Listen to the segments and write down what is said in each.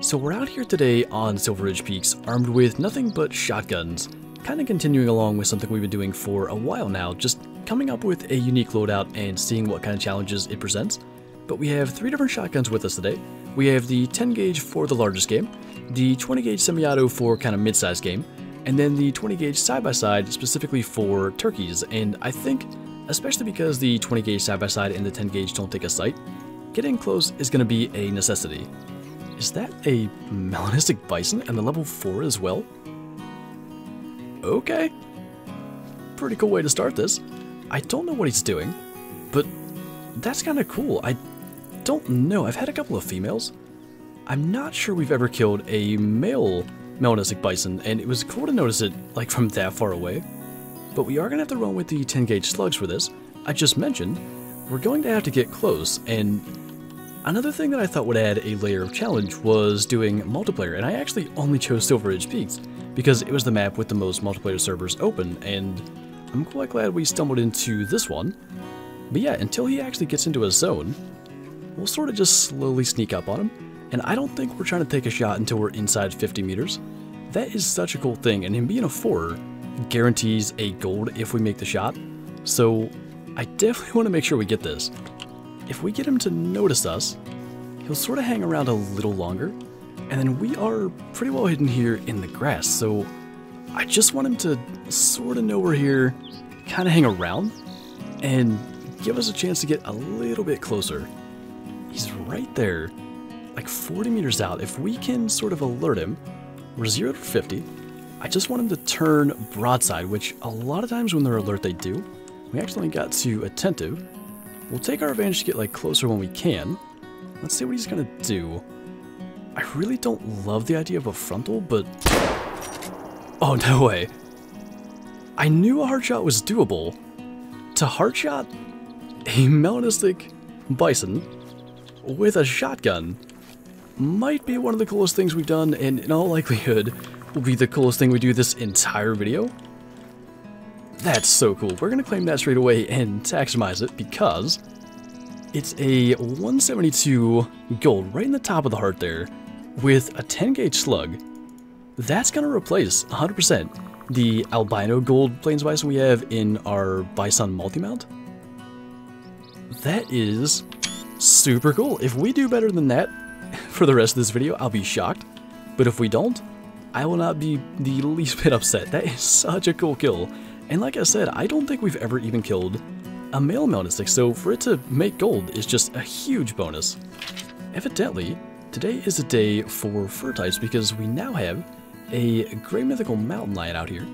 So we're out here today on Silver Ridge Peaks, armed with nothing but shotguns, kind of continuing along with something we've been doing for a while now, just coming up with a unique loadout and seeing what kind of challenges it presents. But we have three different shotguns with us today. We have the 10 gauge for the largest game, the 20 gauge semi-auto for kind of mid-sized game, and then the 20 gauge side-by-side specifically for turkeys. And I think, especially because the 20 gauge side-by-side and the 10 gauge don't take a sight, getting close is going to be a necessity. Is that a melanistic bison and the level 4 as well? Okay. Pretty cool way to start this. I don't know what he's doing, but that's kind of cool. I don't know. I've had a couple of females. I'm not sure we've ever killed a male melanistic bison, and it was cool to notice it like from that far away. But we are going to have to run with the 10 gauge slugs for this. I just mentioned we're going to have to get close, and Another thing that I thought would add a layer of challenge was doing multiplayer, and I actually only chose Silver Ridge Peaks because it was the map with the most multiplayer servers open, and I'm quite glad we stumbled into this one. But yeah, until he actually gets into a zone, we'll sort of just slowly sneak up on him, and I don't think we're trying to take a shot until we're inside 50 meters. That is such a cool thing, and him being a 4 guarantees a gold if we make the shot, so I definitely want to make sure we get this if we get him to notice us, he'll sort of hang around a little longer, and then we are pretty well hidden here in the grass, so I just want him to sort of know we're here, kind of hang around, and give us a chance to get a little bit closer. He's right there, like 40 meters out. If we can sort of alert him, we're 0 to 50. I just want him to turn broadside, which a lot of times when they're alert they do. We actually got to attentive, We'll take our advantage to get like closer when we can. Let's see what he's gonna do. I really don't love the idea of a frontal, but... Oh, no way. I knew a heart shot was doable. To heart shot a melanistic bison with a shotgun might be one of the coolest things we've done, and in all likelihood will be the coolest thing we do this entire video. That's so cool. We're going to claim that straight away and taximize it because it's a 172 gold right in the top of the heart there with a 10 gauge slug. That's going to replace 100% the albino gold plains bison we have in our bison multi-mount. That is super cool. If we do better than that for the rest of this video, I'll be shocked. But if we don't, I will not be the least bit upset. That is such a cool kill. And like I said, I don't think we've ever even killed a male Melanistic, so for it to make gold is just a huge bonus. Evidently, today is a day for fur types because we now have a Grey Mythical Mountain Lion out here,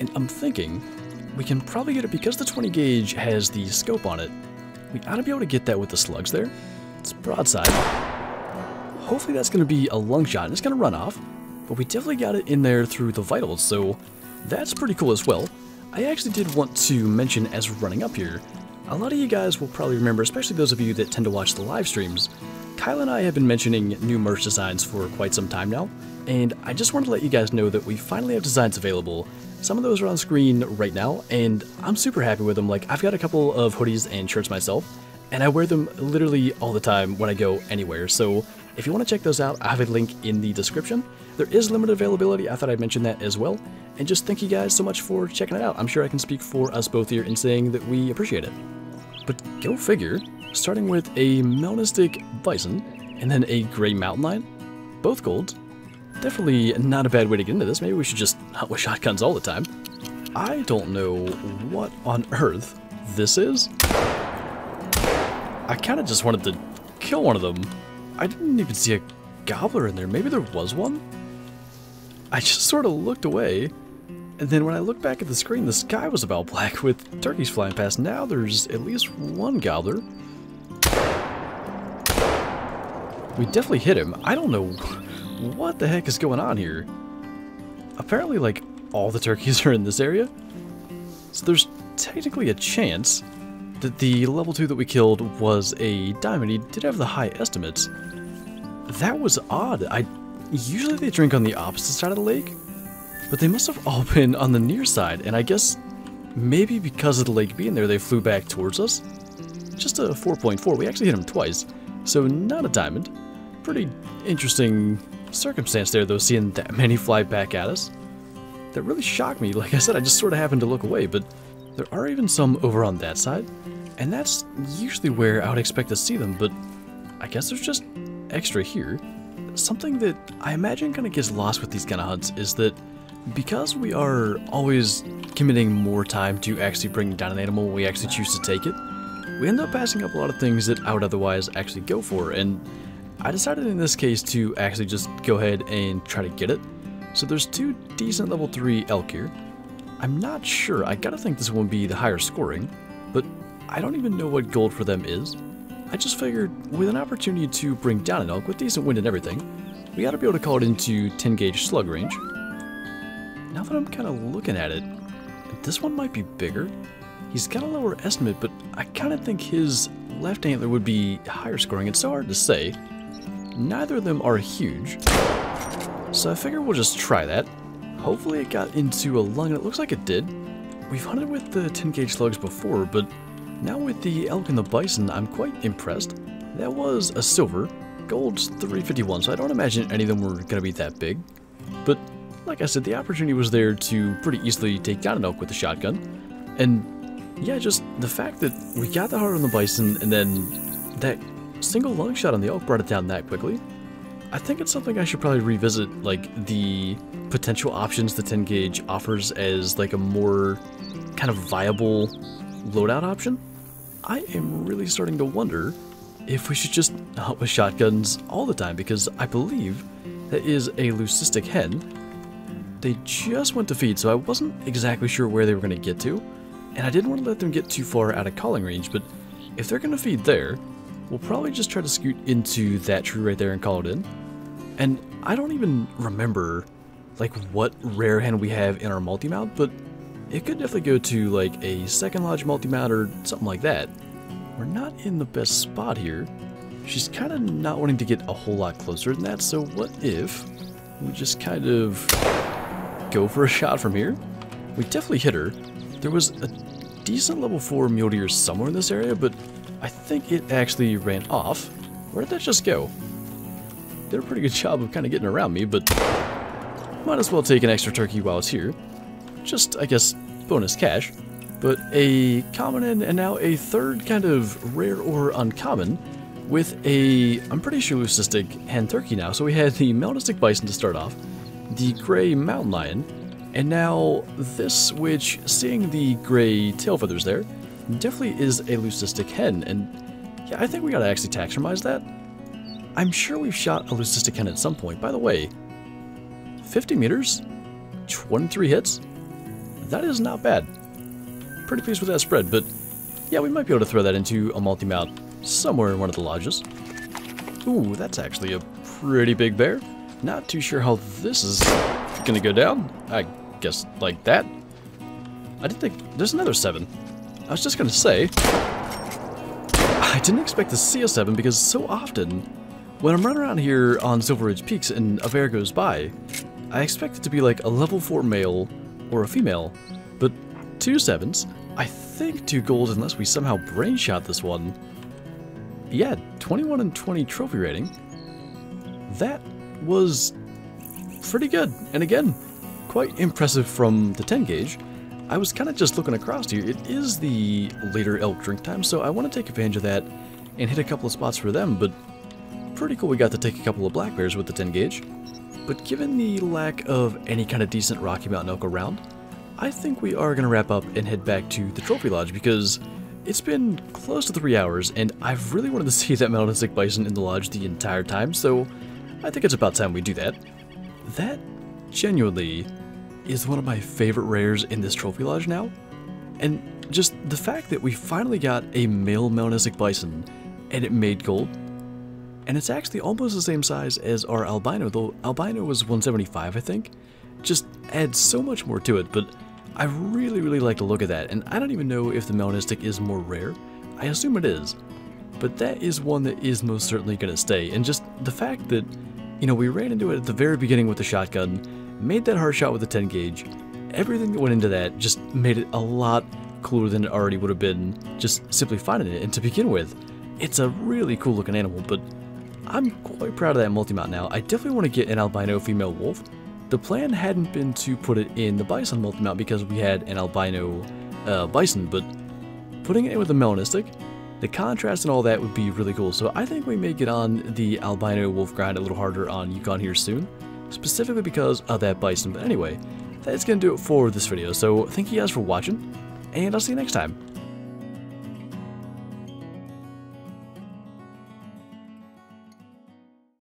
and I'm thinking we can probably get it because the 20 gauge has the scope on it. We ought to be able to get that with the slugs there. It's broadside. Hopefully that's going to be a lung shot and it's going to run off, but we definitely got it in there through the vitals, so that's pretty cool as well. I actually did want to mention as running up here, a lot of you guys will probably remember, especially those of you that tend to watch the live streams, Kyle and I have been mentioning new merch designs for quite some time now, and I just wanted to let you guys know that we finally have designs available. Some of those are on screen right now, and I'm super happy with them. Like, I've got a couple of hoodies and shirts myself, and I wear them literally all the time when I go anywhere, so if you want to check those out, I have a link in the description. There is limited availability, I thought I'd mention that as well. And just thank you guys so much for checking it out. I'm sure I can speak for us both here in saying that we appreciate it. But go figure, starting with a Melanistic Bison and then a Grey Mountain Lion, both golds. Definitely not a bad way to get into this. Maybe we should just hunt with shotguns all the time. I don't know what on earth this is. I kind of just wanted to kill one of them I didn't even see a gobbler in there. Maybe there was one? I just sort of looked away, and then when I looked back at the screen, the sky was about black with turkeys flying past. Now there's at least one gobbler. We definitely hit him. I don't know what the heck is going on here. Apparently, like, all the turkeys are in this area. So there's technically a chance that the level 2 that we killed was a diamond. He did have the high estimates. That was odd. I Usually they drink on the opposite side of the lake, but they must have all been on the near side, and I guess maybe because of the lake being there, they flew back towards us. Just a 4.4. We actually hit him twice, so not a diamond. Pretty interesting circumstance there, though, seeing that many fly back at us. That really shocked me. Like I said, I just sort of happened to look away, but there are even some over on that side. And that's usually where I would expect to see them, but I guess there's just extra here. Something that I imagine kind of gets lost with these kind of hunts is that because we are always committing more time to actually bringing down an animal we actually choose to take it, we end up passing up a lot of things that I would otherwise actually go for, and I decided in this case to actually just go ahead and try to get it. So there's two decent level 3 elk here. I'm not sure, I gotta think this one would be the higher scoring, but I don't even know what gold for them is. I just figured with an opportunity to bring down an elk with decent wind and everything, we ought to be able to call it into 10 gauge slug range. Now that I'm kind of looking at it, this one might be bigger. He's got a lower estimate, but I kind of think his left antler would be higher scoring. It's so hard to say. Neither of them are huge. So I figure we'll just try that. Hopefully it got into a lung, and it looks like it did. We've hunted with the 10 gauge slugs before, but now with the elk and the bison, I'm quite impressed. That was a silver, gold's 351, so I don't imagine any of them were going to be that big. But like I said, the opportunity was there to pretty easily take down an elk with a shotgun. And yeah, just the fact that we got the heart on the bison and then that single lung shot on the elk brought it down that quickly. I think it's something I should probably revisit, like the potential options the 10 gauge offers as like a more kind of viable loadout option. I am really starting to wonder if we should just hunt with shotguns all the time because I believe that is a leucistic hen. They just went to feed, so I wasn't exactly sure where they were going to get to, and I didn't want to let them get too far out of calling range, but if they're going to feed there, we'll probably just try to scoot into that tree right there and call it in. And I don't even remember like what rare hen we have in our multi-mount, but it could definitely go to like a second lodge or something like that. We're not in the best spot here. She's kind of not wanting to get a whole lot closer than that, so what if we just kind of go for a shot from here? We definitely hit her. There was a decent level 4 mule deer somewhere in this area, but I think it actually ran off. Where did that just go? Did a pretty good job of kind of getting around me, but might as well take an extra turkey while it's here. Just, I guess, bonus cash. But a common and, and now a third kind of rare or uncommon with a, I'm pretty sure leucistic hen turkey now. So we had the melanistic bison to start off, the gray mountain lion, and now this, which, seeing the gray tail feathers there, definitely is a leucistic hen. And yeah, I think we gotta actually taxonomize that. I'm sure we've shot a leucistic hen at some point. By the way, 50 meters, 23 hits, that is not bad. Pretty pleased with that spread, but yeah, we might be able to throw that into a multi-mount somewhere in one of the lodges. Ooh, that's actually a pretty big bear. Not too sure how this is gonna go down. I guess like that. I didn't think... There's another 7. I was just gonna say... I didn't expect to see a 7 because so often, when I'm running around here on Silver Ridge Peaks and a bear goes by, I expect it to be like a level 4 male or a female, but two sevens? I think two golds unless we somehow brain shot this one. Yeah, 21 and 20 trophy rating. That was pretty good. And again, quite impressive from the 10 gauge. I was kind of just looking across here. It is the later elk drink time, so I want to take advantage of that and hit a couple of spots for them, but pretty cool we got to take a couple of black bears with the 10 gauge. But given the lack of any kind of decent Rocky Mountain elk around, I think we are going to wrap up and head back to the Trophy Lodge because it's been close to three hours and I've really wanted to see that melanistic bison in the lodge the entire time, so I think it's about time we do that. That genuinely is one of my favorite rares in this trophy lodge now. And just the fact that we finally got a male melanistic bison and it made gold. And it's actually almost the same size as our albino, though albino was 175 I think. Just adds so much more to it, but I really really like the look of that and I don't even know if the melanistic is more rare. I assume it is. But that is one that is most certainly going to stay. And just the fact that, you know, we ran into it at the very beginning with the shotgun, made that heart shot with the 10 gauge, everything that went into that just made it a lot cooler than it already would have been just simply finding it. And to begin with, it's a really cool looking animal, but I'm quite proud of that multi-mount now. I definitely want to get an albino female wolf. The plan hadn't been to put it in the bison multi-mount because we had an albino uh, bison, but putting it in with the melanistic, the contrast and all that would be really cool. So I think we may get on the albino wolf grind a little harder on Yukon here soon, specifically because of that bison. But anyway, that's going to do it for this video. So thank you guys for watching, and I'll see you next time.